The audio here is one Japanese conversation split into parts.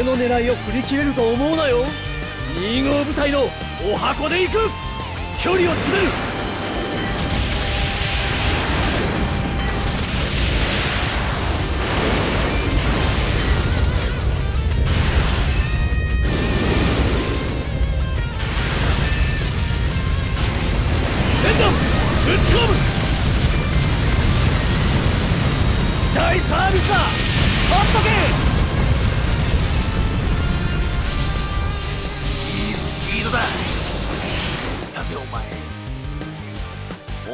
俺の狙いを振り切れると思うなよ。2号部隊のお箱で行く。距離を詰める。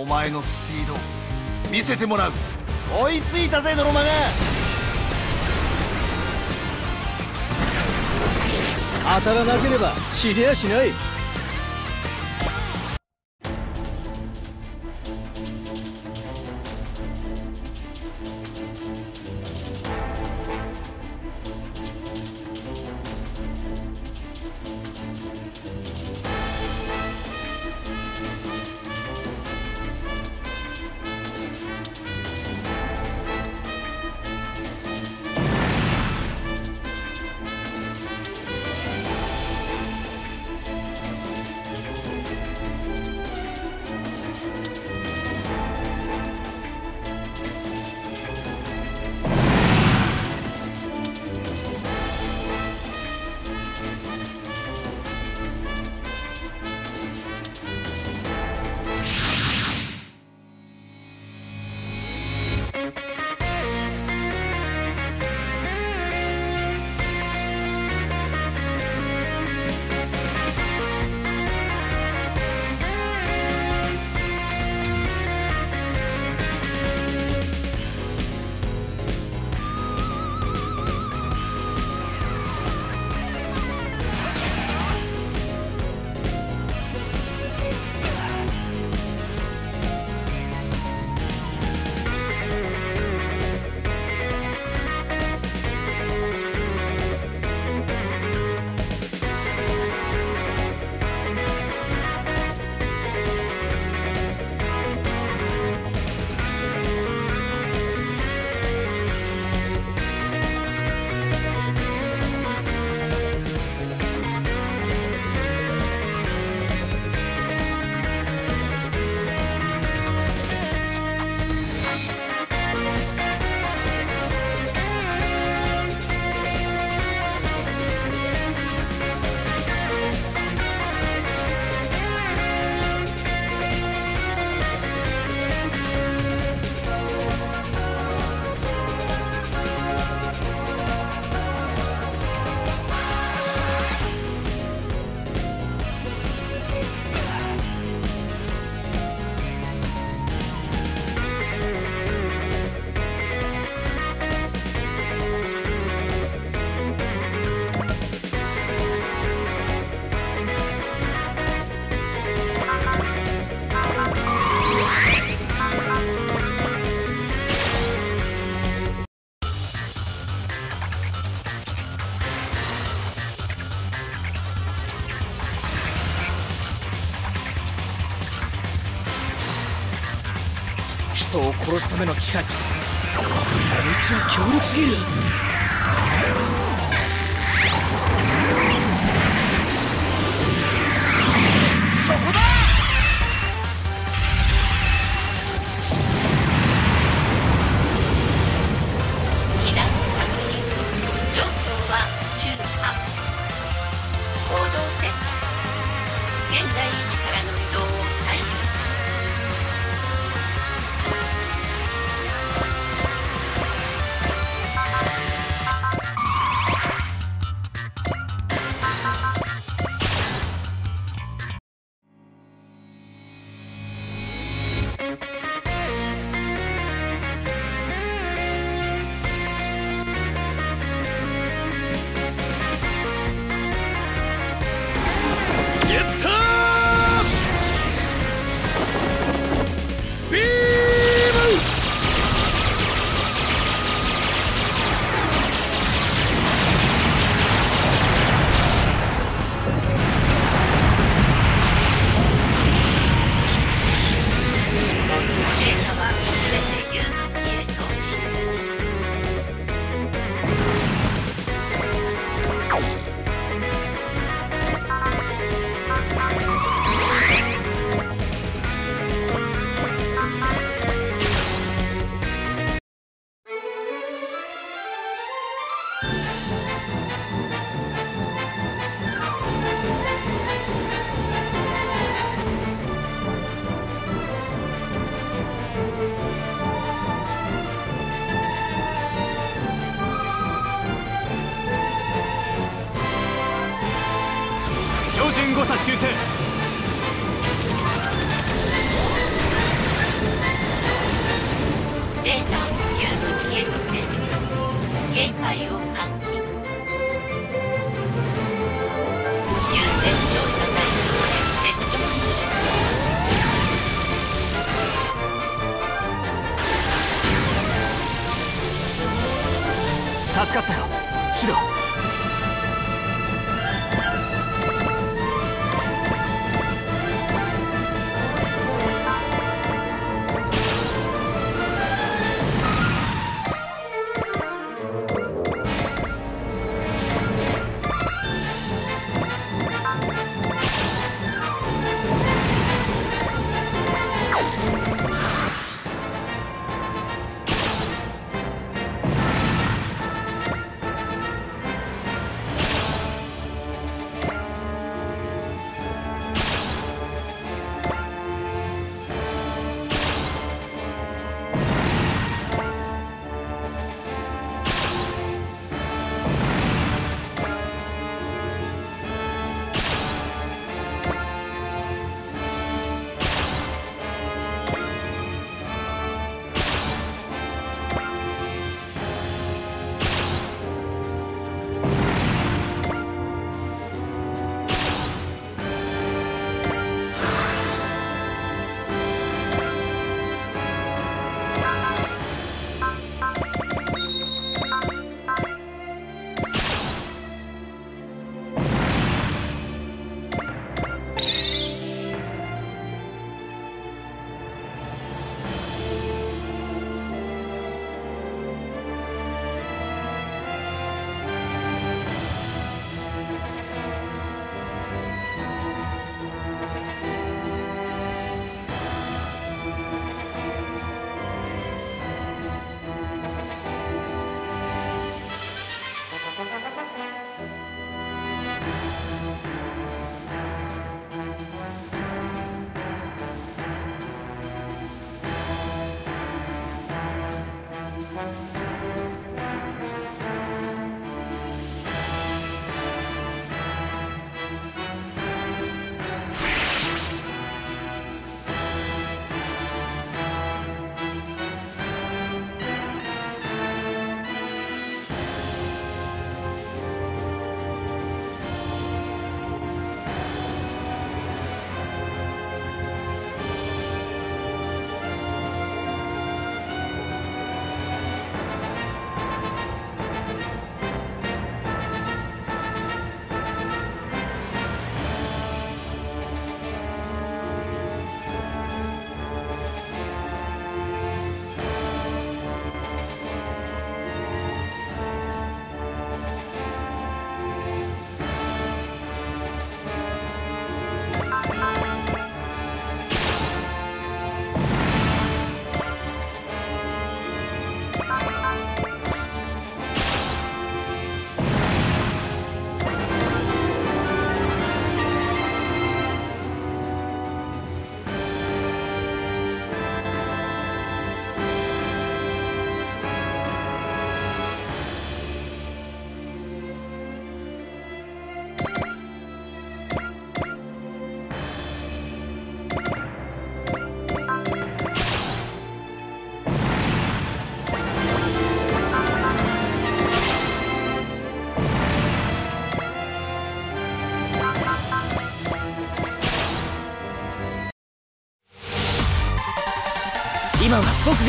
前のスピード見せてもらう。追いついたぜノロマが当たらなければ知りゃしない。めの機械。こいつは強力すぎる。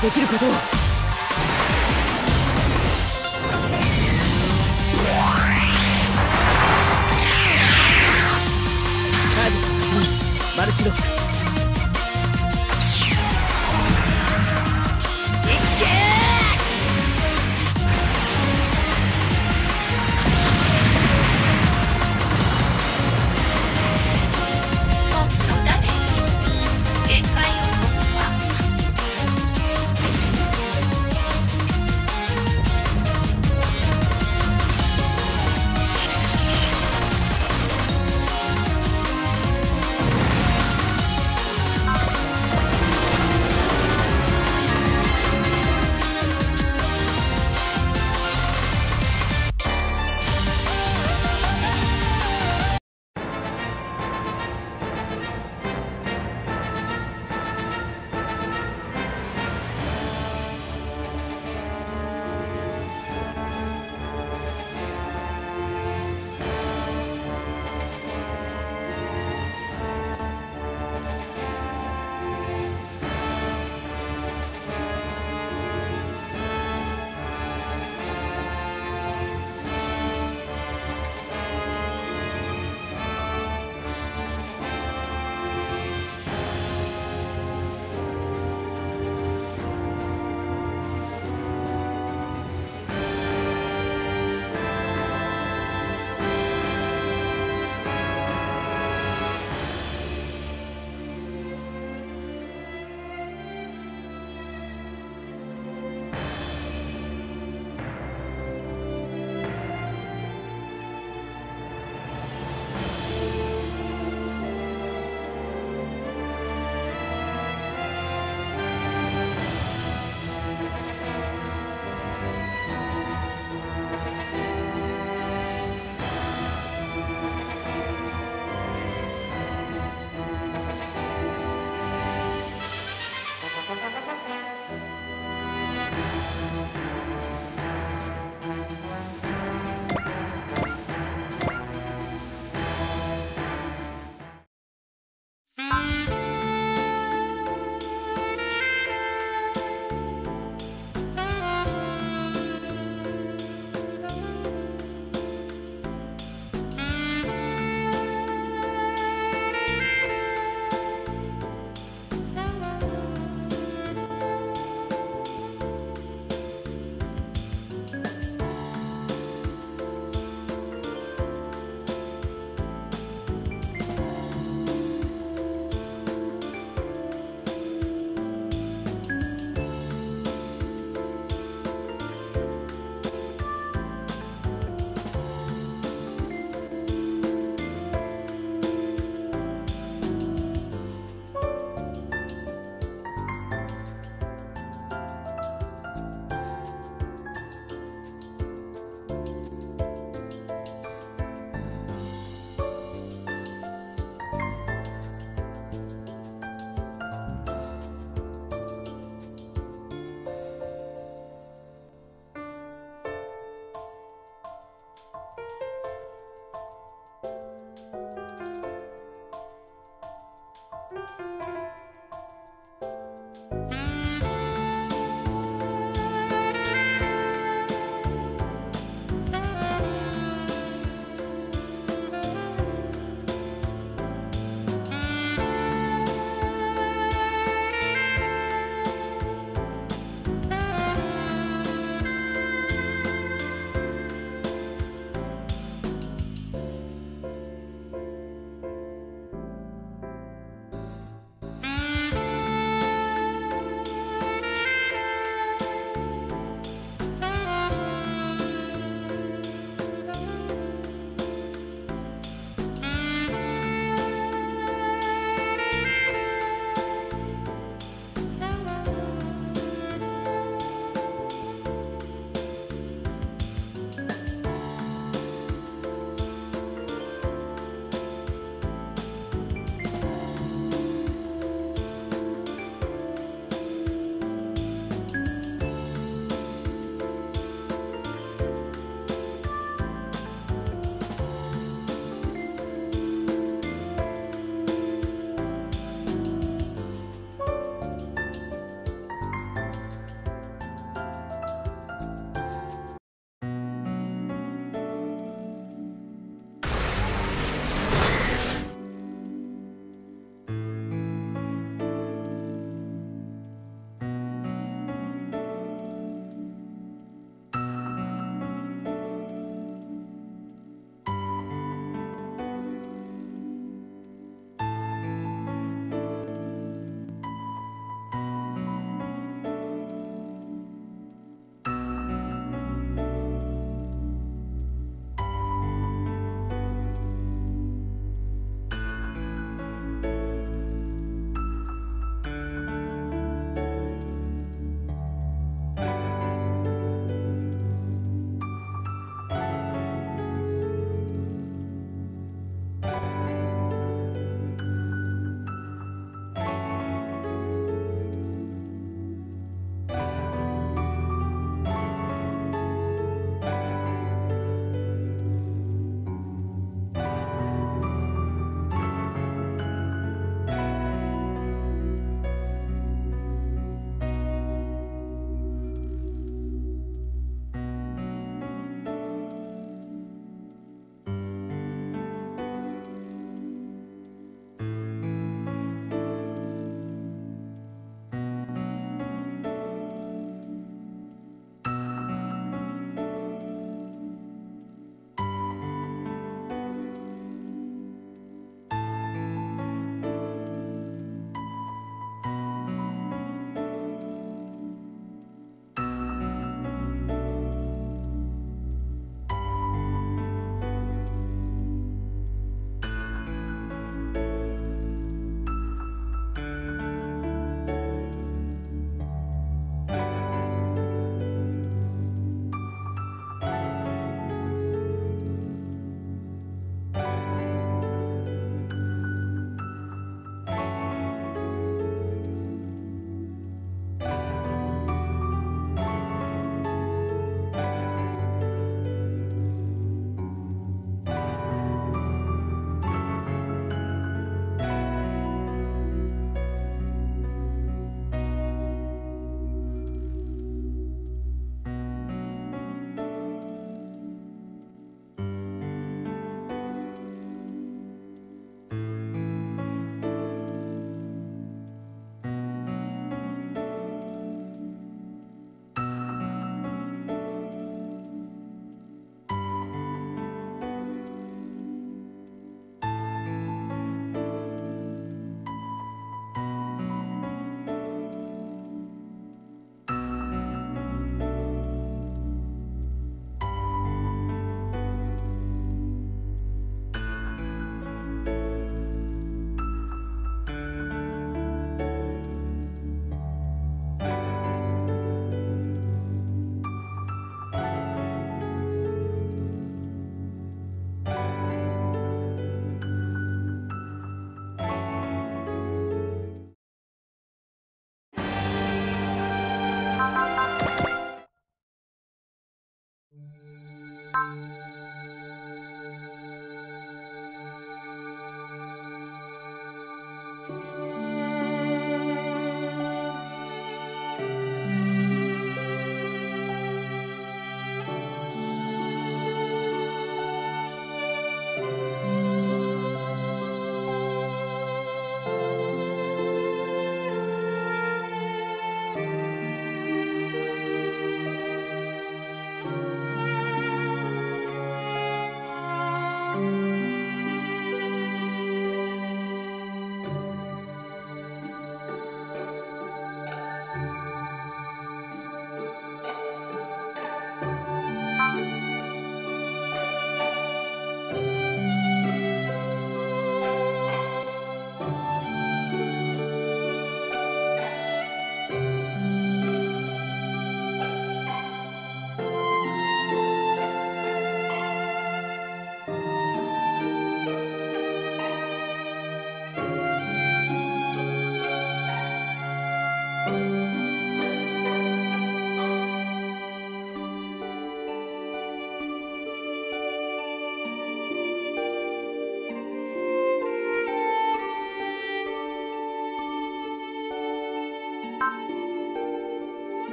できることを。